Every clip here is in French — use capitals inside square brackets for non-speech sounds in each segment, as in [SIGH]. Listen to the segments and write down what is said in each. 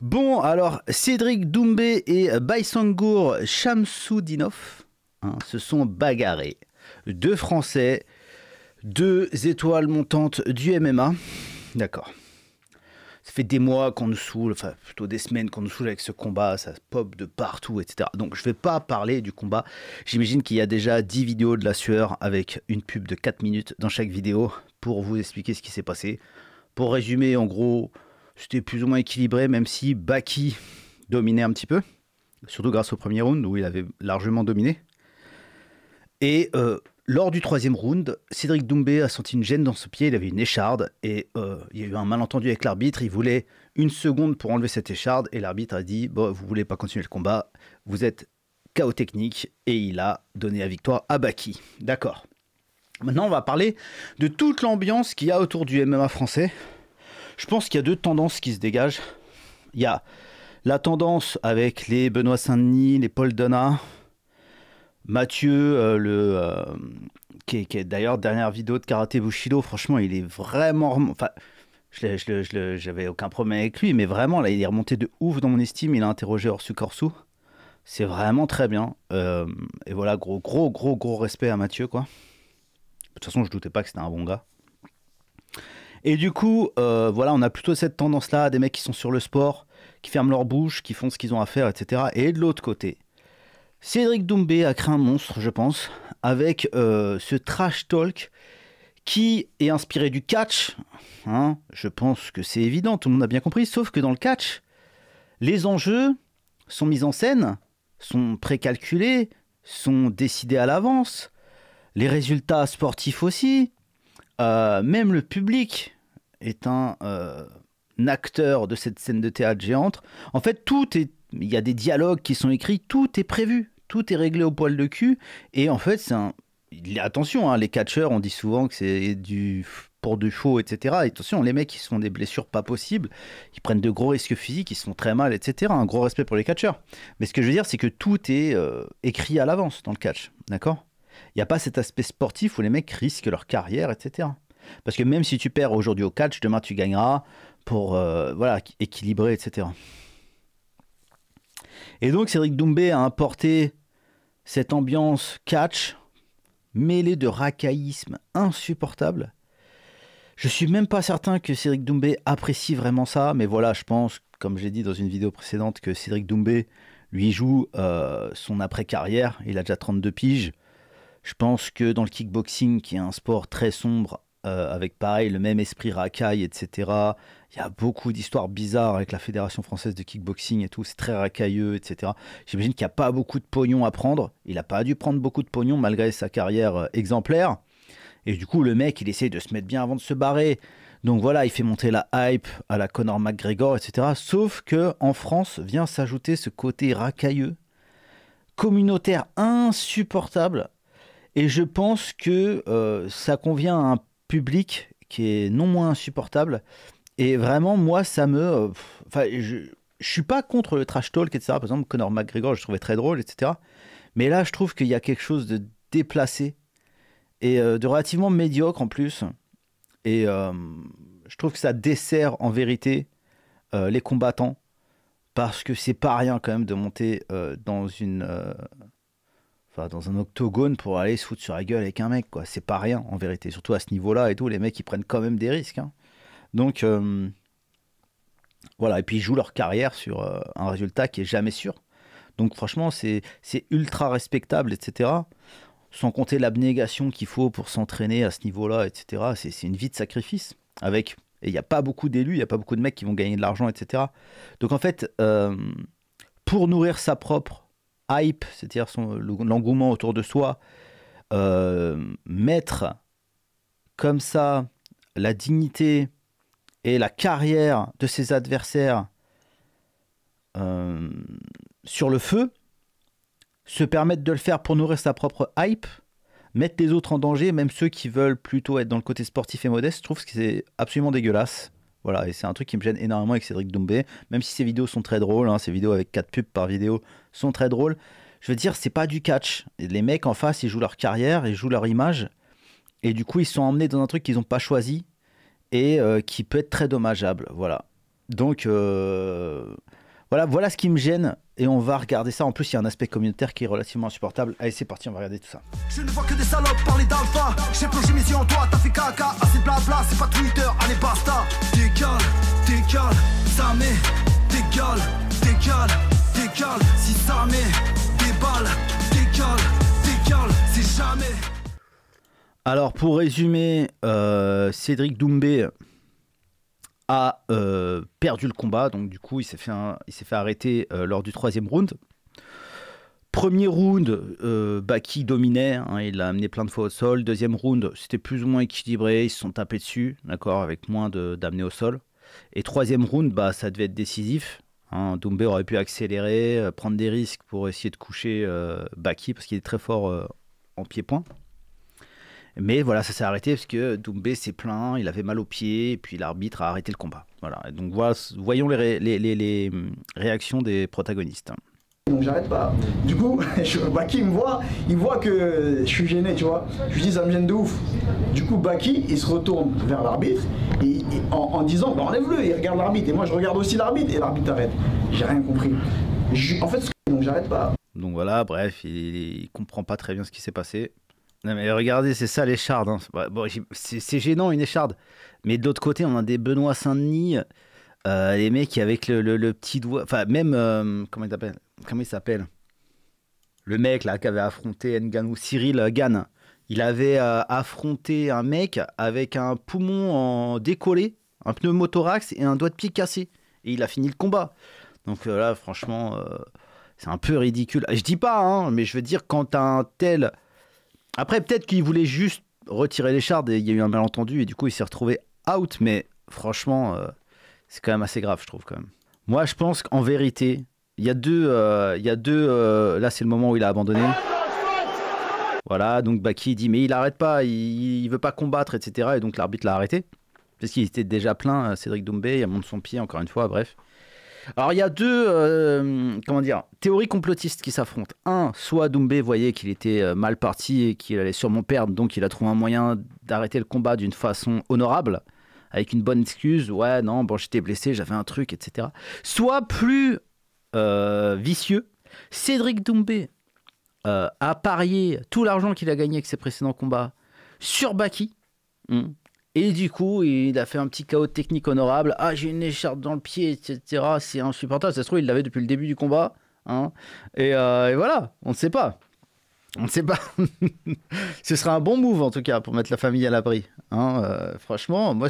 Bon, alors Cédric Doumbé et Baïsangour Shamsoudinov hein, se sont bagarrés. Deux Français, deux étoiles montantes du MMA. D'accord. Ça fait des mois qu'on nous saoule, enfin plutôt des semaines qu'on nous saoule avec ce combat, ça pop de partout, etc. Donc je vais pas parler du combat. J'imagine qu'il y a déjà 10 vidéos de la sueur avec une pub de 4 minutes dans chaque vidéo pour vous expliquer ce qui s'est passé. Pour résumer, en gros, c'était plus ou moins équilibré, même si Baki dominait un petit peu, surtout grâce au premier round où il avait largement dominé. Et euh, lors du troisième round, Cédric Doumbé a senti une gêne dans ce pied, il avait une écharde et euh, il y a eu un malentendu avec l'arbitre. Il voulait une seconde pour enlever cette écharde et l'arbitre a dit bon, Vous voulez pas continuer le combat, vous êtes chaos technique et il a donné la victoire à Baki. D'accord. Maintenant, on va parler de toute l'ambiance qu'il y a autour du MMA français. Je pense qu'il y a deux tendances qui se dégagent. Il y a la tendance avec les Benoît Saint-Denis, les Paul Donna, Mathieu, euh, le, euh, qui est, d'ailleurs dernière vidéo de Karaté Bushido, franchement, il est vraiment. Enfin, je j'avais aucun problème avec lui, mais vraiment, là, il est remonté de ouf dans mon estime. Il a interrogé Orsu Corsu. C'est vraiment très bien. Euh, et voilà, gros, gros, gros, gros respect à Mathieu, quoi. De toute façon, je doutais pas que c'était un bon gars. Et du coup, voilà, on a plutôt cette tendance-là, des mecs qui sont sur le sport, qui ferment leur bouche, qui font ce qu'ils ont à faire, etc. Et de l'autre côté, Cédric Doumbé a créé un monstre, je pense, avec euh, ce trash talk qui est inspiré du catch. Hein. je pense que c'est évident, tout le monde a bien compris, sauf que dans le catch, les enjeux sont mis en scène, sont précalculés, sont décidés à l'avance, les résultats sportifs aussi, euh, même le public est un, euh, acteur de cette scène de théâtre géante. En fait, tout est il y a des dialogues qui sont écrits, tout est prévu, tout est réglé au poil de cul. Et en fait, c'est un. Attention, hein, les catcheurs, on dit souvent que c'est du pour du faux, etc. Et attention, les mecs, se font des blessures pas possibles, ils prennent de gros risques physiques, ils se font très mal, etc. Un gros respect pour les catcheurs. Mais ce que je veux dire, c'est que tout est euh, écrit à l'avance dans le catch, d'accord? Il n'y a pas cet aspect sportif où les mecs risquent leur carrière, etc. Parce que même si tu perds aujourd'hui au catch, demain tu gagneras pour euh, voilà équilibrer, etc. Et donc Cédric Doumbé a importé cette ambiance catch mêlée de racaillisme insupportable. Je suis même pas certain que Cédric Doumbé apprécie vraiment ça, mais voilà, je pense, comme j'ai dit dans une vidéo précédente, que Cédric Doumbé lui joue euh, son après-carrière. Il a déjà 32 piges. Je pense que dans le kickboxing, qui est un sport très sombre, euh, avec pareil le même esprit racaille, etc. Il y a beaucoup d'histoires bizarres avec la Fédération française de kickboxing et tout, c'est très racailleux, etc. J'imagine qu'il n'y a pas beaucoup de pognon à prendre. Il n'a pas dû prendre beaucoup de pognon malgré sa carrière euh, exemplaire. Et du coup, le mec, il essaie de se mettre bien avant de se barrer. Donc voilà, il fait monter la hype à la Conor McGregor, etc. Sauf que en France vient s'ajouter ce côté racailleux, communautaire insupportable. Et je pense que euh, ça convient à un public qui est non moins insupportable. Et vraiment, moi, ça me. Euh, enfin, je, je suis pas contre le trash talk, etc. Par exemple, Conor McGregor, je trouvais très drôle, etc. Mais là, je trouve qu'il y a quelque chose de déplacé et euh, de relativement médiocre en plus. Et je trouve que ça dessert en vérité les combattants parce que c'est pas rien quand même de monter dans une dans un octogone pour aller se foutre sur la gueule avec un mec, quoi. C'est pas rien, en vérité. Surtout à ce niveau-là et tout, les mecs, ils prennent quand même des risques. Hein. Donc, euh, voilà. Et puis, ils jouent leur carrière sur euh, un résultat qui est jamais sûr. Donc, franchement, c'est ultra respectable, etc. Sans compter l'abnégation qu'il faut pour s'entraîner à ce niveau-là, etc. C'est une vie de sacrifice. Avec. Et il n'y a pas beaucoup d'élus, il n'y a pas beaucoup de mecs qui vont gagner de l'argent, etc. Donc, en fait, euh, pour nourrir sa propre hype, c'est-à-dire l'engouement autour de soi, euh, mettre comme ça la dignité et la carrière de ses adversaires euh, sur le feu, se permettre de le faire pour nourrir sa propre hype, mettre les autres en danger, même ceux qui veulent plutôt être dans le côté sportif et modeste, je trouve que c'est absolument dégueulasse. Voilà, et c'est un truc qui me gêne énormément avec Cédric Doumbé, même si ses vidéos sont très drôles, hein, ses vidéos avec 4 pubs par vidéo sont très drôles. Je veux dire, c'est pas du catch. Les mecs en face, ils jouent leur carrière, ils jouent leur image, et du coup, ils sont emmenés dans un truc qu'ils n'ont pas choisi et euh, qui peut être très dommageable. Voilà. Donc, euh, Voilà, voilà ce qui me gêne. Et on va regarder ça. En plus, il y a un aspect communautaire qui est relativement insupportable. Allez, c'est parti, on va regarder tout ça. Je ne vois que des salopes parler d'alpha. J'ai plongé mes yeux en toi, t'as fait caca. Assez de blabla, c'est pas Twitter, allez basta. Décale, décale, ça met, décale, décale, décale. Si ça met des balles, décale, décale, c'est jamais. Alors, pour résumer, euh, Cédric Doumbé a euh, perdu le combat. Donc, du coup, il s'est fait, s'est fait arrêter euh, lors du troisième round. Premier round, euh, Baki dominait. hein, il l'a amené plein de fois au sol. Deuxième round, c'était plus ou moins équilibré. Ils se sont tapés dessus, d'accord, avec moins de- d'amener au sol. Et troisième round, bah, ça devait être décisif. Hein, Doumbé aurait pu accélérer, prendre des risques pour essayer de coucher Baki parce qu'il est très fort en pied-point. Mais voilà, ça s'est arrêté parce que Doumbé s'est plaint, il avait mal aux pieds, et puis l'arbitre a arrêté le combat. Voilà. Donc voilà, voyons les, ré- les- les- les, hum, réactions des protagonistes. Donc j'arrête pas. Du coup, [LAUGHS] Baki me voit, il voit que je suis gêné, tu vois. Je lui dis ça me gêne de ouf. Du coup, Baki, il se retourne vers l'arbitre et, et en, en disant bah, enlève-le, il regarde l'arbitre. Et moi je regarde aussi l'arbitre et l'arbitre arrête. J'ai rien compris. Je- en fait, donc j'arrête pas. Donc voilà, bref, il, il comprend pas très bien ce qui s'est passé. Non mais regardez, c'est ça l'écharde. hein. C'est- gênant une écharde. Mais de l'autre côté, on a des Benoît Saint-Denis, euh, les mecs avec le, petit doigt. Enfin, même. euh, comment il s'appelle? Le mec là qui avait affronté Nganou, Cyril Gann. Il avait euh, affronté un mec avec un poumon en décollé, un pneumothorax et un doigt de pied cassé. Et il a fini le combat. Donc là, franchement, c'est un peu ridicule. Je dis pas, hein, mais je veux dire, quand un tel. Après, peut-être qu'il voulait juste retirer l'écharde et il y a eu un malentendu et du coup, il s'est retrouvé out. Mais franchement, euh, c'est quand même assez grave, je trouve, quand même. Moi, je pense qu'en vérité, il y a deux. euh, il y a deux euh, là, c'est le moment où il a abandonné. Voilà, donc Baki dit mais il arrête pas, il, il veut pas combattre, etc. Et donc l'arbitre l'a arrêté. Parce qu'il était déjà plein, Cédric Doumbé, il monte son pied, encore une fois, bref. Alors il y a deux, euh, comment dire, théories complotistes qui s'affrontent. Un, soit Doumbé voyait qu'il était euh, mal parti et qu'il allait sûrement perdre, donc il a trouvé un moyen d'arrêter le combat d'une façon honorable, avec une bonne excuse. Ouais, non, bon, j'étais blessé, j'avais un truc, etc. Soit plus euh, vicieux, Cédric Doumbé a parié tout l'argent qu'il a gagné avec ses précédents combats sur Baki. Hmm. Et du coup, il a fait un petit chaos technique honorable. Ah, j'ai une écharpe dans le pied, etc. C'est insupportable. Ça se trouve, il l'avait depuis le début du combat. hein. Et, euh, et voilà, on ne sait pas. On ne sait pas. [LAUGHS] Ce sera un bon move en tout cas pour mettre la famille à l'abri. hein. Euh, franchement, moi,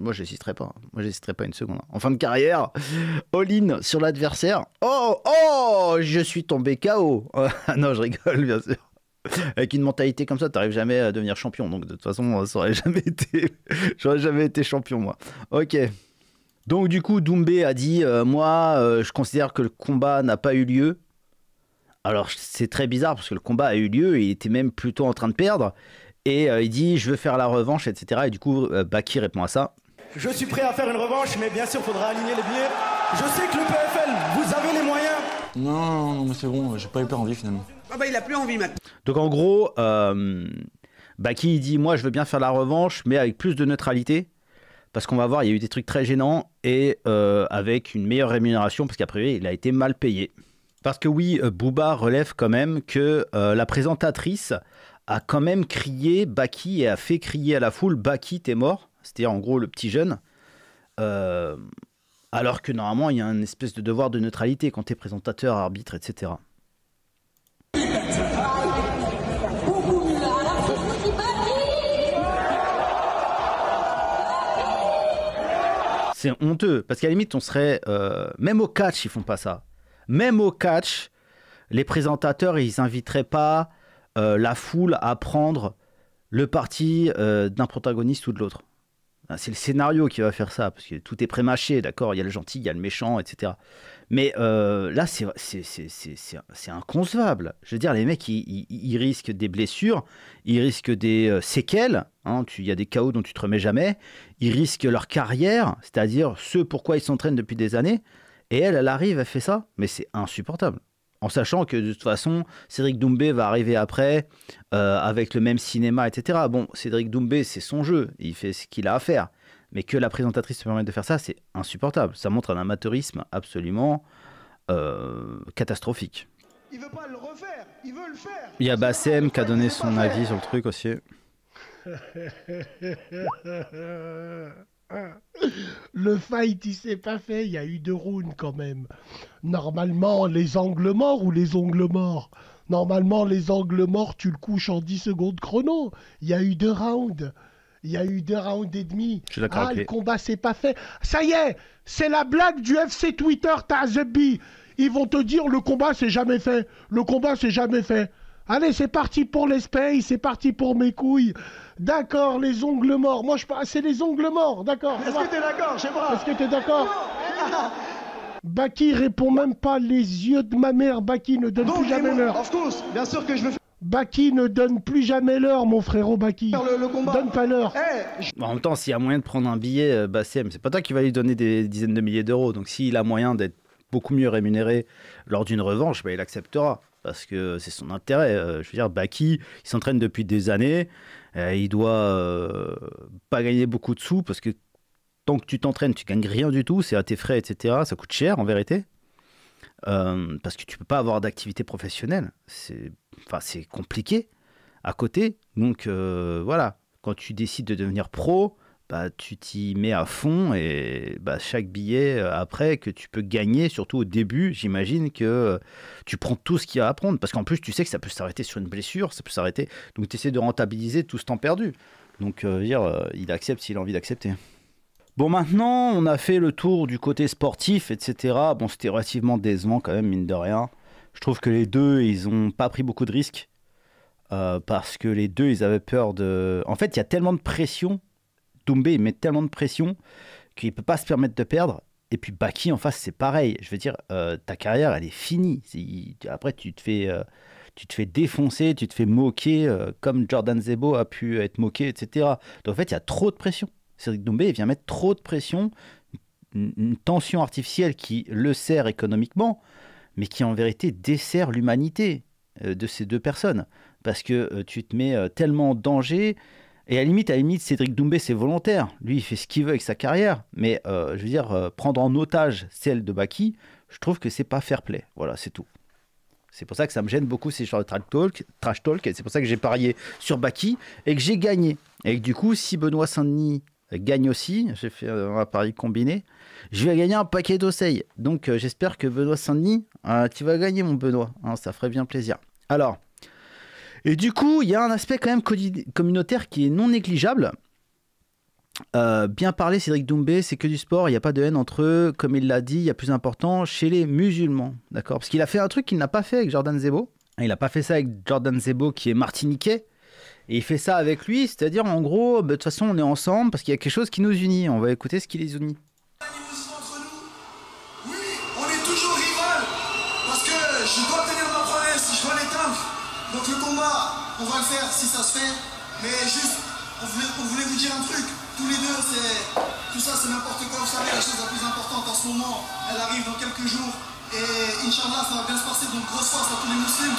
moi, j'hésiterai pas. Moi, j'hésiterai pas une seconde. En fin de carrière, all-in sur l'adversaire. Oh, oh, je suis tombé KO. [LAUGHS] Ah non, je rigole, bien sûr. [LAUGHS] Avec une mentalité comme ça, tu n'arrives jamais à devenir champion. Donc, de toute façon, ça aurait [LAUGHS] jamais été. J'aurais jamais été champion, moi. Ok. Donc, du coup, Doumbé a dit euh, Moi, euh, je considère que le combat n'a pas eu lieu. Alors, c'est très bizarre parce que le combat a eu lieu et il était même plutôt en train de perdre. Et euh, il dit Je veux faire la revanche, etc. Et du coup, euh, Baki répond à ça. Je suis prêt à faire une revanche, mais bien sûr, il faudra aligner les billets. Je sais que le PFL, vous avez les moyens. Non, non, non, mais c'est bon, j'ai pas hyper envie finalement. Ah bah il a plus envie maintenant. Donc en gros, euh, Baki dit moi je veux bien faire la revanche, mais avec plus de neutralité, parce qu'on va voir il y a eu des trucs très gênants et euh, avec une meilleure rémunération, parce qu'après il a été mal payé. Parce que oui, euh, Booba relève quand même que la présentatrice a quand même crié Baki et a fait crier à la foule Baki t'es mort, c'est-à-dire en gros le petit jeune. Alors que normalement il y a une espèce de devoir de neutralité quand t'es présentateur, arbitre, etc. C'est honteux. Parce qu'à la limite, on serait. euh, même au catch, ils font pas ça. Même au catch, les présentateurs, ils inviteraient pas euh, la foule à prendre le parti euh, d'un protagoniste ou de l'autre. C'est le scénario qui va faire ça, parce que tout est prémâché, d'accord Il y a le gentil, il y a le méchant, etc. Mais euh, là, c'est- inconcevable. Je veux dire, les mecs, ils, ils- ils risquent des blessures, ils risquent des euh, séquelles. hein, tu- Il y a des chaos dont tu te remets jamais. Ils risquent leur carrière, c'est-à-dire ce pourquoi ils s'entraînent depuis des années. Et elle, elle arrive, elle fait ça. Mais c'est insupportable. En sachant que de toute façon, Cédric Doumbé va arriver après euh, avec le même cinéma, etc. Bon, Cédric Doumbé, c'est son jeu, il fait ce qu'il a à faire. Mais que la présentatrice se permette de faire ça, c'est insupportable. Ça montre un amateurisme absolument euh, catastrophique. Il veut pas le refaire, il veut le faire. Il y a Bassem qui a donné son avis sur le truc aussi. [LAUGHS] Le fight, il s'est pas fait, il y a eu deux rounds quand même. Normalement, les angles morts ou les ongles morts? Normalement, les angles morts, tu le couches en 10 secondes chrono. Il y a eu deux rounds. Il y a eu deux rounds et demi. Je Ah, le combat, c'est pas fait. Ça y est, c'est la blague du FC Twitter, t'as. Ils vont te dire le combat, c'est jamais fait. Le combat, c'est jamais fait. Allez, c'est parti pour l'espace, c'est parti pour mes couilles. D'accord, les ongles morts. Moi, je parle, c'est les ongles morts, d'accord. Est-ce que t'es d'accord, je sais pas. Est-ce que t'es d'accord? Baki répond même pas les yeux de ma mère. Baki ne donne Donc, plus jamais l'heure. of course, bien sûr que je veux Baki ne donne plus jamais l'heure, mon frérot Baki. le, le combat. Donne pas l'heure. Eh, je- En même temps, s'il y a moyen de prendre un billet, euh, Bassem, c'est pas toi qui va lui donner des dizaines de milliers d'euros. Donc s'il a moyen d'être beaucoup mieux rémunéré lors d'une revanche, bah, il acceptera. Parce que c'est son intérêt. Euh, je veux dire, Baki, il s'entraîne depuis des années. Euh, il doit euh, pas gagner beaucoup de sous parce que tant que tu t'entraînes, tu gagnes rien du tout. C'est à tes frais, etc. Ça coûte cher en vérité. Parce que tu peux pas avoir d'activité professionnelle. C'est enfin, compliqué à côté. Donc voilà, quand tu décides de devenir pro, bah, tu t'y mets à fond et bah, chaque billet euh, après que tu peux gagner, surtout au début, j'imagine que euh, tu prends tout ce qu'il y a à prendre. Parce qu'en plus, tu sais que ça peut s'arrêter sur une blessure, ça peut s'arrêter. Donc tu essaies de rentabiliser tout ce temps perdu. Donc euh, dire, il accepte s'il a envie d'accepter. Bon, maintenant, on a fait le tour du côté sportif, etc. Bon, c'était relativement décevant quand même, mine de rien. Je trouve que les deux, ils ont pas pris beaucoup de risques. parce que les deux, ils avaient peur de... En fait, il y a tellement de pression. Doumbé, met tellement de pression qu'il peut pas se permettre de perdre. Et puis Baki, en face, c'est pareil. Je veux dire, euh, ta carrière, elle est finie. Après, tu te fais... euh, tu te fais défoncer, tu te fais moquer, euh, comme Jordan Zebo a pu être moqué, etc. Donc en fait, il y a trop de pression. Cédric Doumbé vient mettre trop de pression, une, tension artificielle qui le sert économiquement, mais qui en vérité dessert l'humanité de ces deux personnes. Parce que tu te mets tellement en danger, et à la limite, à la limite, Cédric Doumbé, c'est volontaire. Lui, il fait ce qu'il veut avec sa carrière, mais euh, je veux dire, euh, prendre en otage celle de Baki, je trouve que c'est pas fair play. Voilà, c'est tout. C'est pour ça que ça me gêne beaucoup ces genres de trash talk, trash talk c'est pour ça que j'ai parié sur Baki et que j'ai gagné. Et que du coup, si Benoît Saint-Denis gagne aussi, j'ai fait euh, un pari combiné, je vais gagner un paquet d'oseilles. Donc j'espère que Benoît Saint-Denis, tu vas gagner mon Benoît, Hein, ça ferait bien plaisir. Alors, et du coup, il y a un aspect quand même co- communautaire qui est non négligeable. Euh, bien parler, Cédric Doumbé, c'est que du sport, il n'y a pas de haine entre eux. Comme il l'a dit, il y a plus important chez les musulmans. D'accord? Parce qu'il a fait un truc qu'il n'a pas fait avec Jordan Zebo. Il n'a pas fait ça avec Jordan Zebo qui est martiniquais. Et il fait ça avec lui, c'est-à-dire en gros, bah, de toute façon, on est ensemble parce qu'il y a quelque chose qui nous unit. On va écouter ce qui les unit. On va le faire si ça se fait. Mais juste, on voulait, on voulait vous dire un truc. Tous les deux, c'est. Tout ça, c'est n'importe quoi. Vous savez, la chose la plus importante en ce moment, elle arrive dans quelques jours. Et Inch'Allah, ça va bien se passer. Donc grosse force à tous les musulmans.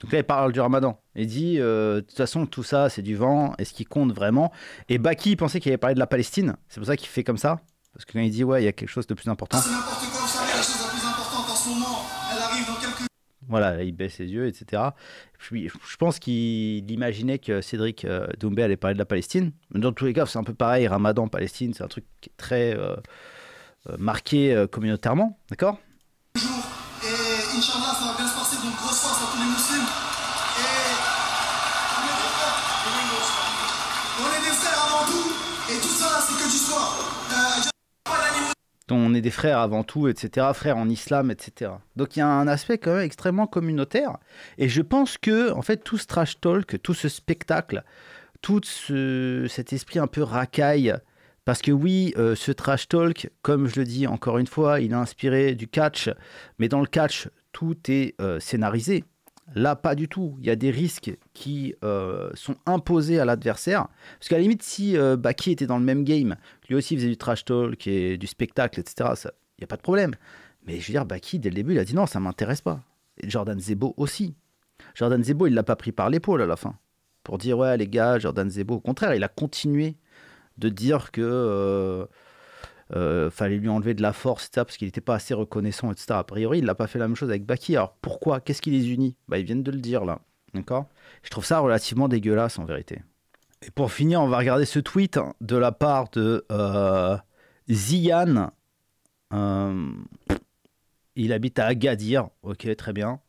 Donc là, il parle du ramadan. Il dit, euh, de toute façon, tout ça, c'est du vent. Est-ce qu'il compte vraiment? Et Baki pensait qu'il avait parlé de la Palestine. C'est pour ça qu'il fait comme ça. Parce que quand il dit, ouais, il y a quelque chose de plus important. C'est n'importe quoi. Vous savez, la chose la plus importante en ce moment, Voilà, là, il baisse les yeux, etc. Puis, je pense qu'il imaginait que Cédric euh, Doumbé allait parler de la Palestine. Dans tous les cas, c'est un peu pareil. Ramadan, Palestine, c'est un truc qui est très euh, euh, marqué communautairement. D'accord? On est des frères avant tout, etc., frères en islam, etc. Donc il y a un aspect quand même extrêmement communautaire. Et je pense que, en fait, tout ce trash talk, tout ce spectacle, tout ce, cet esprit un peu racaille, parce que oui, euh, ce trash talk, comme je le dis encore une fois, il est inspiré du catch, mais dans le catch, tout est euh, scénarisé. Là, pas du tout. Il y a des risques qui euh, sont imposés à l'adversaire. Parce qu'à la limite, si euh, Baki était dans le même game, lui aussi faisait du trash talk et du spectacle, etc., il n'y a pas de problème. Mais je veux dire, Baki, dès le début, il a dit non, ça m'intéresse pas. Et Jordan Zebo aussi. Jordan Zebo, il l'a pas pris par l'épaule à la fin. Pour dire, ouais, les gars, Jordan Zebo. Au contraire, il a continué de dire que. euh, euh, fallait lui enlever de la force, etc., parce qu'il n'était pas assez reconnaissant, etc. A priori, il n'a pas fait la même chose avec Baki. Alors pourquoi? Qu'est-ce qui les unit? Bah, Ils viennent de le dire là. D'accord? Je trouve ça relativement dégueulasse en vérité. Et pour finir, on va regarder ce tweet hein, de la part de euh, Zian. Euh, il habite à Agadir. Ok, très bien.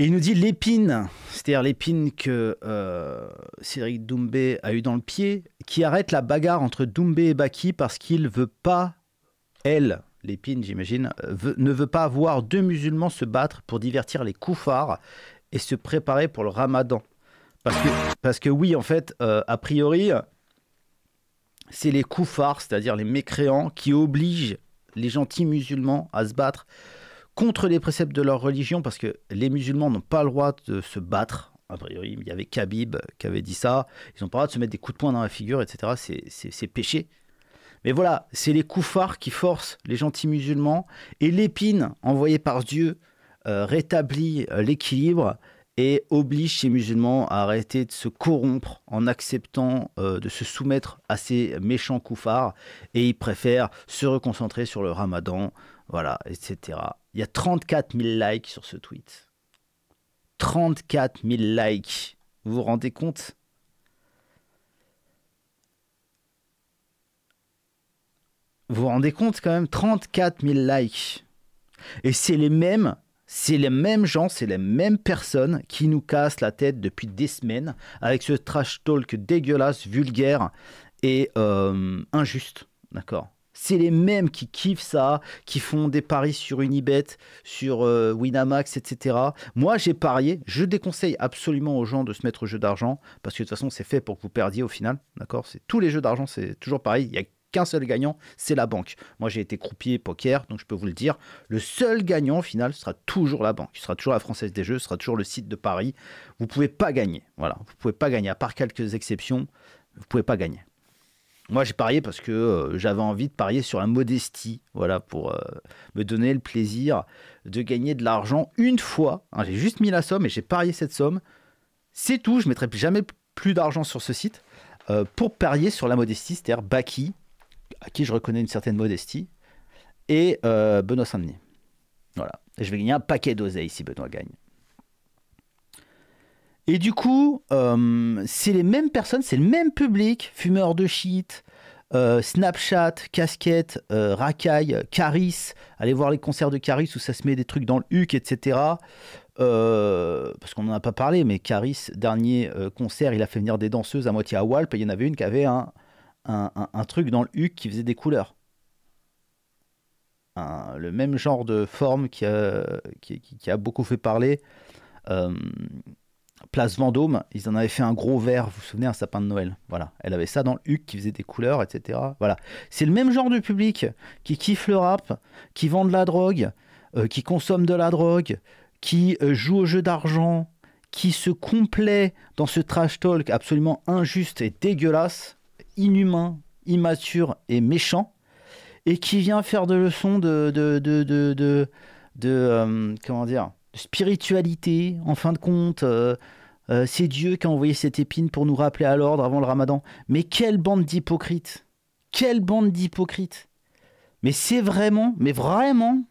Et il nous dit l'épine, c'est-à-dire l'épine que euh, Cédric Doumbé a eu dans le pied, qui arrête la bagarre entre Doumbé et Baki parce qu'il veut pas, elle, l'épine j'imagine, euh, ne veut pas voir deux musulmans se battre pour divertir les koufars et se préparer pour le ramadan. Parce que, parce que oui, en fait, euh, a priori, c'est les koufars, c'est-à-dire les mécréants, qui obligent les gentils musulmans à se battre contre les préceptes de leur religion, parce que les musulmans n'ont pas le droit de se battre. A priori, il y avait Khabib qui avait dit ça. Ils n'ont pas le droit de se mettre des coups de poing dans la figure, etc. C'est- péché. Mais voilà, c'est les koufars qui forcent les gentils musulmans. Et l'épine envoyée par Dieu euh, rétablit euh, l'équilibre et oblige ces musulmans à arrêter de se corrompre en acceptant euh, de se soumettre à ces méchants koufars. Et ils préfèrent se reconcentrer sur le ramadan, voilà, etc. Il y a 34 000 likes sur ce tweet. 34 000 likes. Vous vous rendez compte? Vous vous rendez compte quand même? 34 000 likes. Et c'est les mêmes, c'est les mêmes gens, c'est les mêmes personnes qui nous cassent la tête depuis des semaines avec ce trash talk dégueulasse, vulgaire et euh, injuste. D'accord? C'est les mêmes qui kiffent ça, qui font des paris sur Unibet, sur euh, Winamax, etc. Moi, j'ai parié. Je déconseille absolument aux gens de se mettre au jeu d'argent parce que de toute façon, c'est fait pour que vous perdiez au final. D'accord? C'est tous les jeux d'argent, c'est toujours pareil. Il y a qu'un seul gagnant, c'est la banque. Moi, j'ai été croupier poker, donc je peux vous le dire. Le seul gagnant au final sera toujours la banque. Ce sera toujours la Française des Jeux, ce sera toujours le site de Paris. Vous pouvez pas gagner. Voilà, vous pouvez pas gagner à part quelques exceptions. Vous pouvez pas gagner. Moi, j'ai parié parce que euh, j'avais envie de parier sur la modestie, voilà, pour euh, me donner le plaisir de gagner de l'argent une fois. Hein, j'ai juste mis la somme et j'ai parié cette somme. C'est tout, je mettrai jamais plus d'argent sur ce site euh, pour parier sur la modestie, c'est-à-dire Baki, à qui je reconnais une certaine modestie, et Benoît Saint-Denis. Voilà. Et je vais gagner un paquet d'oseille si Benoît gagne. Et du coup, euh, c'est les mêmes personnes, c'est le même public, fumeurs de shit, euh, Snapchat, casquette, euh, racaille, Caris, allez voir les concerts de Caris où ça se met des trucs dans le huc, etc. Euh, parce qu'on n'en a pas parlé, mais Caris, dernier concert, il a fait venir des danseuses à moitié à Walp, il y en avait une qui avait un, un, truc dans le huc qui faisait des couleurs. Un- le même genre de forme qui a, qui a beaucoup fait parler. Place Vendôme, ils en avaient fait un gros verre, vous vous souvenez, un sapin de Noël. Voilà, elle avait ça dans le huc qui faisait des couleurs, etc. Voilà, c'est le même genre de public qui kiffe le rap, qui vend de la drogue, euh, qui consomme de la drogue, qui euh, joue au jeu d'argent, qui se complaît dans ce trash talk absolument injuste et dégueulasse, inhumain, immature et méchant, et qui vient faire de leçons de, de, de, de, de, euh, comment dire, spiritualité, en fin de compte. euh, euh, c'est Dieu qui a envoyé cette épine pour nous rappeler à l'ordre avant le ramadan. Mais quelle bande d'hypocrites Quelle bande d'hypocrites Mais c'est vraiment, mais vraiment,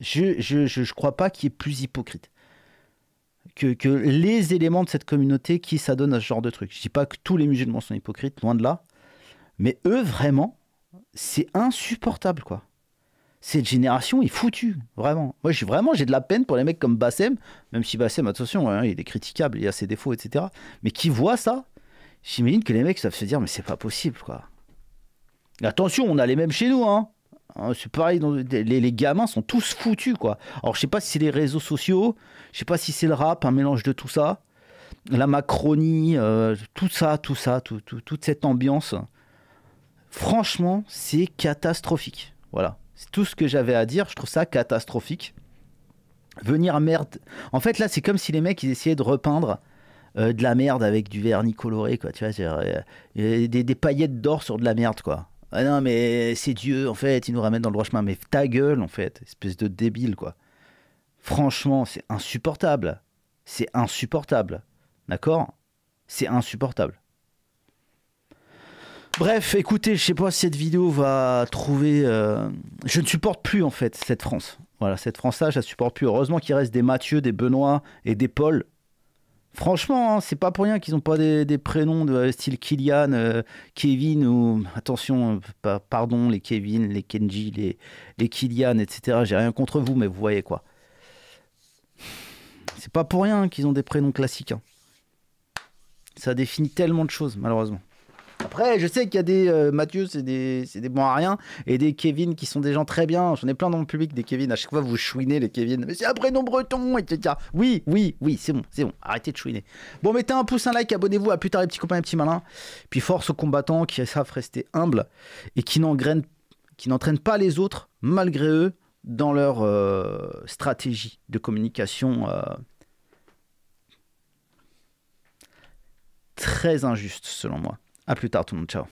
je je, je, crois pas qu'il y ait plus hypocrite que, que les éléments de cette communauté qui s'adonnent à ce genre de truc. Je dis pas que tous les musulmans sont hypocrites, loin de là. Mais eux, vraiment, c'est insupportable, quoi. Cette génération est foutue, vraiment. Moi, j'ai vraiment j'ai de la peine pour les mecs comme Bassem, même si Bassem, attention, hein, il est critiquable, il a ses défauts, etc. Mais qui voient ça, j'imagine que les mecs savent se dire, mais c'est pas possible, quoi. Attention, on a les mêmes chez nous, hein. Hein, c'est pareil, les, gamins sont tous foutus, quoi. Alors, je sais pas si c'est les réseaux sociaux, je sais pas si c'est le rap, un mélange de tout ça, la Macronie, euh, tout ça, tout ça, tout- tout- toute cette ambiance. Franchement, c'est catastrophique. Voilà. C'est tout ce que j'avais à dire. Je trouve ça catastrophique. Venir merde. En fait, là, c'est comme si les mecs ils essayaient de repeindre euh, de la merde avec du vernis coloré, quoi. Tu vois, euh, des, des paillettes d'or sur de la merde, quoi. Ah non, mais c'est Dieu, en fait, il nous ramène dans le droit chemin. Mais ta gueule, en fait, espèce de débile, quoi. Franchement, c'est insupportable. C'est insupportable. D'accord? C'est insupportable. Bref, écoutez, je sais pas si cette vidéo va trouver. euh, Je ne supporte plus en fait cette France. Voilà, cette France-là, je la supporte plus. Heureusement qu'il reste des Mathieu, des Benoît et des Paul. Franchement, hein, c'est pas pour rien qu'ils n'ont pas des, prénoms de style Kylian, euh, Kevin ou attention, euh, pa- pardon, les Kevin, les Kenji, les, les Kylian, etc. J'ai rien contre vous, mais vous voyez quoi. C'est pas pour rien qu'ils ont des prénoms classiques. hein. Ça définit tellement de choses, malheureusement. Après, je sais qu'il y a des euh, Mathieu, c'est des, c'est des bons à rien, et des Kevin qui sont des gens très bien. J'en ai plein dans le public, des Kevin. À chaque fois, vous chouinez les Kevin. Mais c'est un prénom breton, etc. Oui, oui, oui, c'est bon, c'est bon. Arrêtez de chouiner. Bon, mettez un pouce, un like, abonnez-vous. À plus tard, les petits copains, les petits malins. Puis force aux combattants qui savent rester humbles et qui qui n'entraînent pas les autres, malgré eux, dans leur euh, stratégie de communication euh, très injuste, selon moi. À plus tard, tout le monde. Ciao.